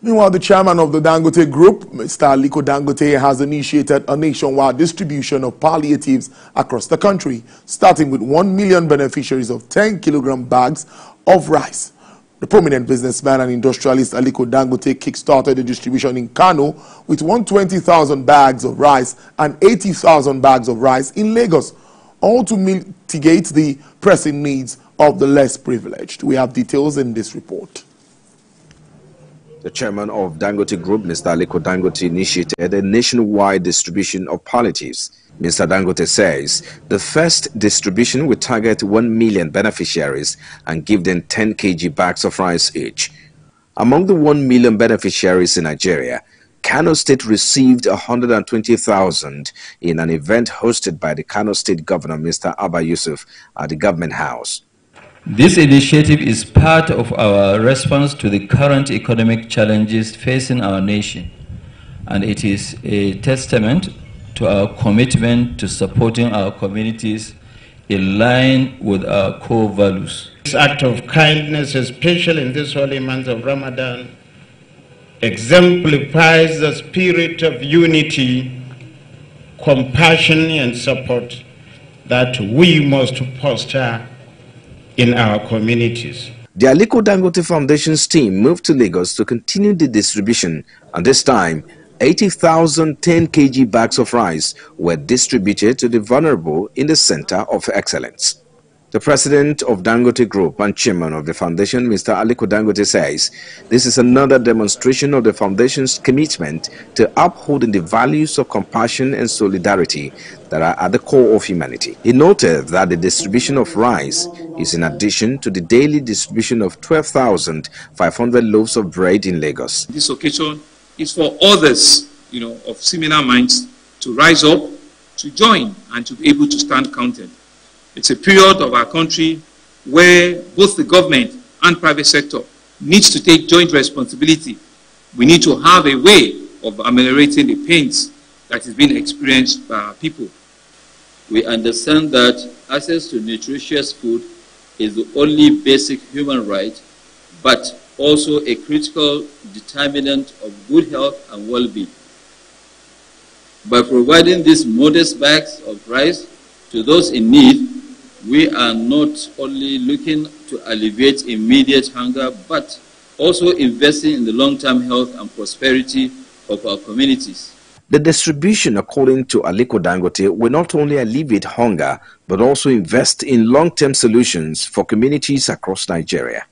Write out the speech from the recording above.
Meanwhile, the chairman of the Dangote Group, Mr. Aliko Dangote, has initiated a nationwide distribution of palliatives across the country, starting with 1 million beneficiaries of 10 kilogram bags of rice. The prominent businessman and industrialist Aliko Dangote kickstarted the distribution in Kano with 120,000 bags of rice and 80,000 bags of rice in Lagos, all to mitigate the pressing needs of the less privileged. We have details in this report. The chairman of Dangote Group, Mr. Aliko Dangote, initiated a nationwide distribution of palliatives. Mr. Dangote says the first distribution will target 1 million beneficiaries and give them 10 kg bags of rice each. Among the 1 million beneficiaries in Nigeria, Kano State received 120,000 in an event hosted by the Kano State Governor, Mr. Abba Yusuf, at the Government House. This initiative is part of our response to the current economic challenges facing our nation, and it is a testament to our commitment to supporting our communities in line with our core values. This act of kindness, especially in this holy month of Ramadan, exemplifies the spirit of unity, compassion, and support that we must foster in our communities. The Aliko Dangote Foundation's team moved to Lagos to continue the distribution, and this time, 80,000 10 kg bags of rice were distributed to the vulnerable in the Center of Excellence. The president of Dangote Group and chairman of the foundation, Mr. Aliko Dangote, says this is another demonstration of the foundation's commitment to upholding the values of compassion and solidarity that are at the core of humanity. He noted that the distribution of rice is in addition to the daily distribution of 12,500 loaves of bread in Lagos. This occasion is for others, you know, of similar minds to rise up, to join, and to be able to stand counted. It's a period of our country where both the government and private sector needs to take joint responsibility. We need to have a way of ameliorating the pains that is being experienced by our people. We understand that access to nutritious food is the only basic human right, but also a critical determinant of good health and well-being. By providing these modest bags of rice to those in need, we are not only looking to alleviate immediate hunger, but also investing in the long-term health and prosperity of our communities. The distribution, according to Aliko Dangote, will not only alleviate hunger, but also invest in long-term solutions for communities across Nigeria.